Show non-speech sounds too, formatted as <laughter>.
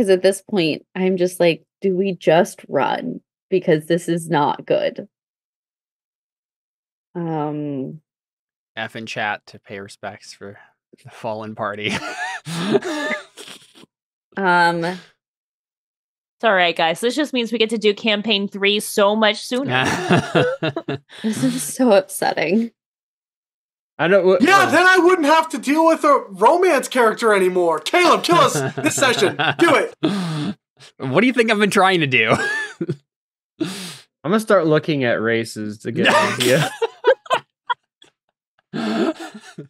Because at this point, I'm just like, do we just run? Because this is not good. Um, F in chat to pay respects for the fallen party. <laughs> um, It's all right, guys. This just means we get to do campaign three so much sooner. <laughs> <laughs> this is so upsetting. I don't. What, Yeah, then I wouldn't have to deal with a romance character anymore. Caleb, kill us <laughs> this session. Do it. what do you think I've been trying to do? I'm gonna start looking at races to get an <laughs> idea. <laughs>